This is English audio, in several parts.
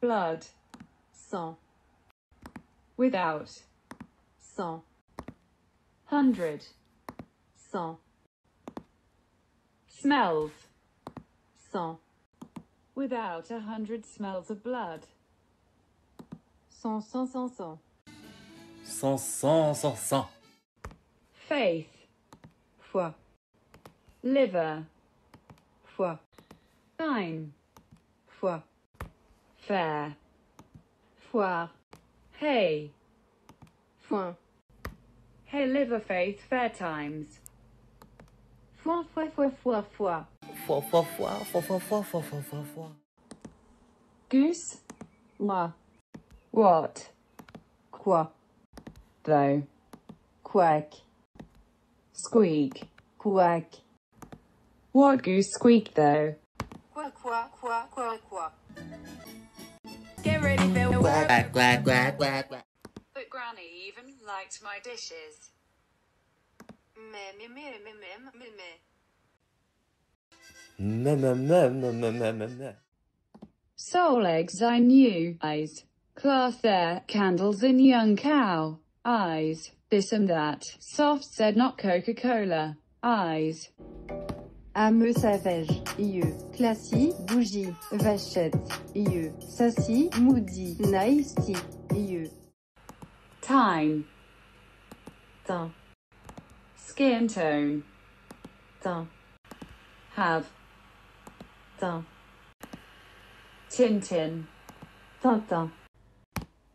blood, sang, without, sang, hundred, sang, smells, sang, without a hundred smells of blood, sans, sans, sans, sans, Sans, sans, sans, sans. faith, foi, liver, foi, fine, foi, fair, foire, hay, foin, hey liver faith, fair times, foin, foi, foi, foi, foi, Foi, foi, foi, foi, foi, foi, foi, foi, foi, foi. goose, moi, what, quoi, though, quack, squeak, quack, what goose squeak though, quoi, quoi, quoi, quoi, quoi. get ready for Quack, quack, quack, quack, quack, quack. But Granny even liked my dishes. Mais, mais, mais, mais, mais, mais, mais. Me, me, me, me, me, me, me, me. Soul eggs I knew. Eyes. Class there. Candles in young cow. Eyes. This and that. Soft said not Coca-Cola. Eyes. Âme savage, ieux. Classy, bougie. Vachette, ieux. Sassy, moody. Nice tea, ieux. Time. Teint, Skin tone. teint, Have. teint, Tintin. Tintin.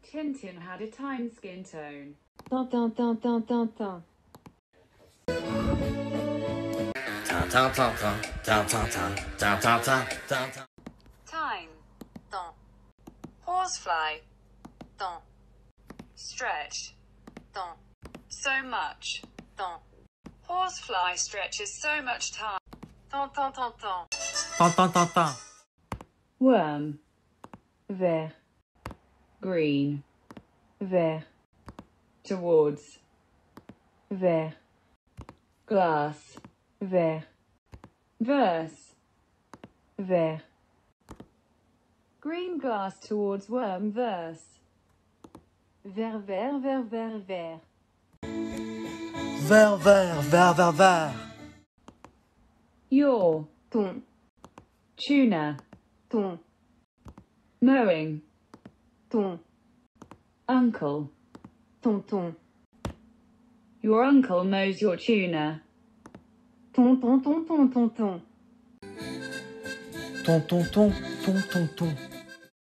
Tintin had a time skin tone. Tintin, tintin, tintin. Tan, Time. Temps, Horsefly. temps, Stretch. temps, So much. temps. Horsefly stretches so much time. Temps, temps, temps, temps. Tan, tan, tan, tan. Worm. Vert, Green. vert, Towards. vert, Glass. vert, verse, ver. Green grass towards worm verse. Ver, ver, ver, ver, ver. Ver, ver, ver, ver, ver. Your, ton. Tuna, ton. mowing ton. Uncle, tonton. Your uncle mows your tuna. Ton, ton, ton, ton, ton, ton. Ton, ton, ton, ton, ton, ton.